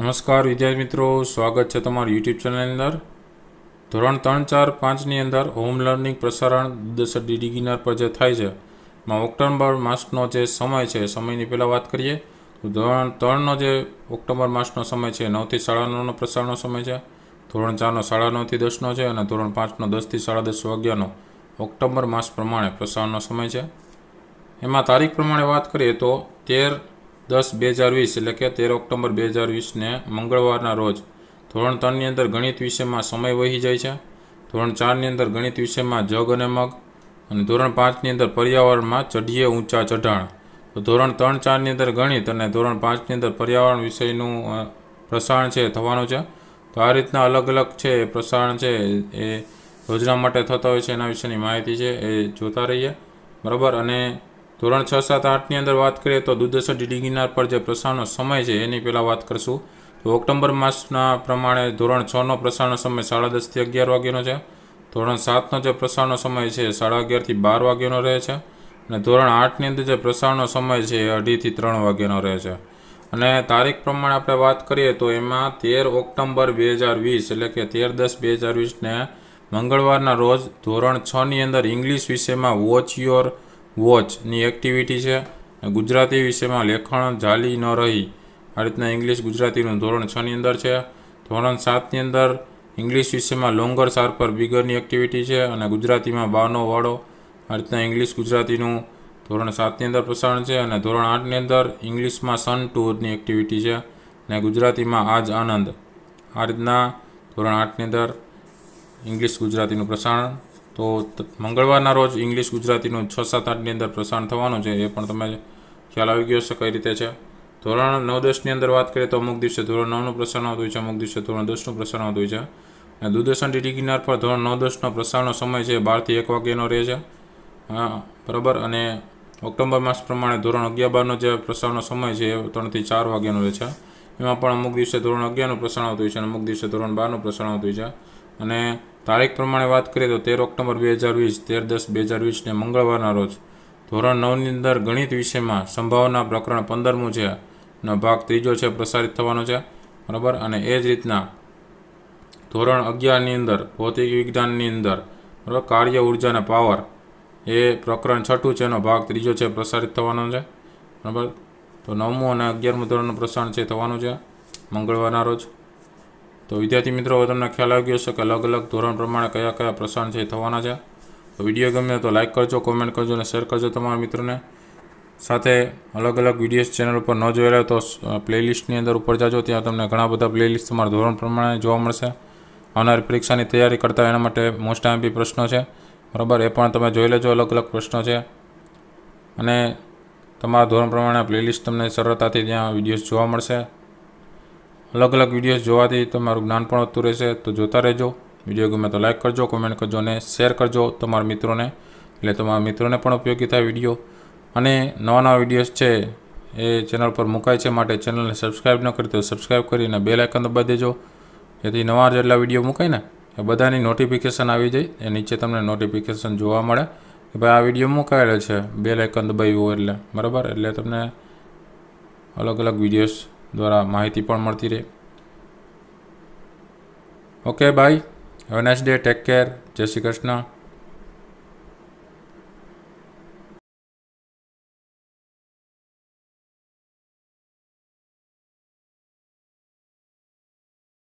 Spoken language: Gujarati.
નમસ્કાર વિદ્યાર્થી મિત્રો, સ્વાગત છે તમારું યુટ્યુબ ચેનલની અંદર. ધોરણ ત્રણ ચાર પાંચની અંદર હોમ લર્નિંગ પ્રસારણ દસ ડીડી ગિનાર પર જે થાય છે. એમાં ઓક્ટોબર માસનો જે સમય છે, સમયની પહેલાં વાત કરીએ, તો ધોરણ ત્રણનો જે ઓક્ટોબર માસનો સમય છે, નવથી સાડા નવનો પ્રસારણનો સમય છે, ધોરણ ચારનો સાડા નવથી દસનો છે, અને ધોરણ પાંચનો દસથી સાડા દસ વાગ્યાનો ઓક્ટોબર માસ પ્રમાણે પ્રસારણનો સમય છે. એમાં તારીખ પ્રમાણે વાત કરીએ તો તેર દસ બે હજાર વીસ એટલે કે તેર ઓક્ટોબર બે હજાર વીસને મંગળવારના રોજ ધોરણ ત્રણની અંદર ગણિત વિષયમાં સમય વહી જાય છે. ધોરણ ચારની અંદર ગણિત વિષયમાં જગ અને મગ અને ધોરણ પાંચની અંદર પર્યાવરણમાં ચઢીએ ઊંચા ચઢાણ. તો ધોરણ ત્રણ ચારની અંદર ગણિત અને ધોરણ પાંચની અંદર પર્યાવરણ વિષયનું પ્રસારણ છે થવાનું છે. તો આ રીતના અલગ અલગ છે પ્રસારણ છે એ યોજના માટે થતા હોય છે એના વિશેની માહિતી છે એ જોતા રહીએ. બરાબર? અને ધોરણ છ સાત આઠની અંદર વાત કરીએ તો દૂરદર્શન ડીડી ગિરનાર પર જે પ્રસારણનો સમય છે, એની પહેલાં વાત કરશું. તો ઓક્ટોબર માસના પ્રમાણે ધોરણ છનો પ્રસારણનો સમય સાડા દસથી અગિયાર વાગ્યાનો છે. ધોરણ સાતનો જે પ્રસારણનો સમય છે, સાડા અગિયારથી બાર વાગ્યાનો રહે છે. અને ધોરણ આઠની અંદર જે પ્રસારણનો સમય છે એ અઢીથી ત્રણ વાગ્યાનો રહે છે. અને તારીખ પ્રમાણે આપણે વાત કરીએ તો એમાં તેર ઓક્ટોબર બે હજાર વીસ, એટલે કે તેર દસ બે હજાર વીસને મંગળવારના રોજ ધોરણ છની અંદર ઇંગ્લિશ વિષયમાં વોચ યોર વોચની એક્ટિવિટી છે. ગુજરાતી વિષયમાં લેખણ જાલી ન રહી. આ રીતના ઇંગ્લિશ ગુજરાતીનું ધોરણ છની અંદર છે. ધોરણ સાતની અંદર ઇંગ્લિશ વિષયમાં લોંગર શાર્પર બિગરની એક્ટિવિટી છે અને ગુજરાતીમાં બાનો વાળો. આ રીતના ઇંગ્લિશ ગુજરાતીનું ધોરણ સાતની અંદર પ્રસારણ છે અને ધોરણ આઠની અંદર ઇંગ્લિશમાં સન ટૂરની એક્ટિવિટી છે અને ગુજરાતીમાં આજ આનંદ. આ રીતના ધોરણ આઠની અંદર ઇંગ્લિશ ગુજરાતીનું પ્રસારણ તો મંગળવારના રોજ ઇંગ્લિશ ગુજરાતીનું છ સાત આઠની અંદર પ્રસારણ થવાનું છે, એ પણ તમે ખ્યાલ આવી ગયો છે કઈ રીતે છે. ધોરણ નવ દસની અંદર વાત કરીએ તો અમુક દિવસે ધોરણ નવનું પ્રસારણ આવતું છે, અમુક દિવસે ધોરણ દસનું પ્રસારણ આવતું હોય છે. અને દૂરદર્શન ડીડી ગિરનાર પર ધોરણ નવ દસનો પ્રસારણનો સમય છે બારથી એક વાગ્યાનો રહે છે. હા, બરાબર? અને ઓક્ટોબર માસ પ્રમાણે ધોરણ અગિયાર બારનો જે પ્રસારણનો સમય છે એ ત્રણથી ચાર વાગ્યાનો રહે છે. એમાં પણ અમુક દિવસે ધોરણ અગિયારનું પ્રસારણ આવતું છે અને અમુક દિવસે ધોરણ બારનું પ્રસારણ આવતું હોય છે. અને તારીખ પ્રમાણે વાત કરીએ તો તેર ઓક્ટોબર બે હજાર વીસ, તેર દસ બે હજાર વીસને મંગળવારના રોજ. ધોરણ નવની અંદર ગણિત વિષયમાં સંભાવના પ્રકરણ પંદરમું છે. નો ભાગ ત્રીજો છે, પ્રસારિત થવાનો છે. બરાબર? અને એ જ રીતના ધોરણ અગિયારની અંદર, ભૌતિક વિજ્ઞાનની અંદર, બરાબર? કાર્ય ઊર્જા પાવર એ પ્રકરણ છઠ્ઠું છે, એનો ભાગ ત્રીજો છે, પ્રસારિત થવાનો છે. બરાબર? તો નવમું અને અગિયારમું ધોરણનું પ્રસારણ છે થવાનું છે મંગળવારના રોજ. તો વિદ્યાર્થી મિત્રો, હવે તમને ખ્યાલ આવી ગયો છે કે અલગ અલગ ધોરણ પ્રમાણે કયા કયા પ્રસારણ છે થવાના છે. તો વીડિયો ગમે તો લાઇક કરજો, કોમેન્ટ કરજો અને શેર કરજો તમારા મિત્રોને. સાથે અલગ અલગ વિડીયોઝ ચેનલ ઉપર ન જોયેલા હોય તો પ્લેલિસ્ટની અંદર ઉપર જાજો, ત્યાં તમને ઘણા બધા પ્લેલિસ્ટ તમારા ધોરણ પ્રમાણે જોવા મળશે. આવનારી પરીક્ષાની તૈયારી કરતા એના માટે મોસ્ટ આઈમ્પી પ્રશ્નો છે. બરાબર, એ પણ તમે જોઈ લેજો, અલગ અલગ પ્રશ્નો છે. અને તમારા ધોરણ પ્રમાણે પ્લેલિસ્ટ તમને સરળતાથી ત્યાં વિડીયોઝ જોવા મળશે. અલગ અલગ વિડીયોઝ જોવાથી તમારું જ્ઞાન પણ વધતું રહેશે. તો જોતા રહેજો. વીડિયો ગમે તો લાઇક કરજો, કોમેન્ટ કરજો અને શેર કરજો તમારા મિત્રોને. એટલે તમારા મિત્રોને પણ ઉપયોગી થાય વીડિયો. અને નવા નવા વિડીયોઝ છે એ ચેનલ પર મુકાય છે માટે ચેનલને સબસ્ક્રાઈબ ન કરી તો સબસ્ક્રાઈબ કરીને બે લાઇકન દબાવી દેજો. જેથી નવા જેટલા વીડિયો મુકાય ને, એ બધાની નોટિફિકેશન આવી જાય. એ નીચે તમને નોટિફિકેશન જોવા મળે કે ભાઈ આ વીડિયો મુકાયેલો છે. બે લાઇકન દબાવ્યું એટલે. બરાબર? એટલે તમને અલગ અલગ વિડીયોઝ દ્વારા માહિતી પણ મળતી રહે. Okay bye have next day take care જય શ્રી કૃષ્ણ.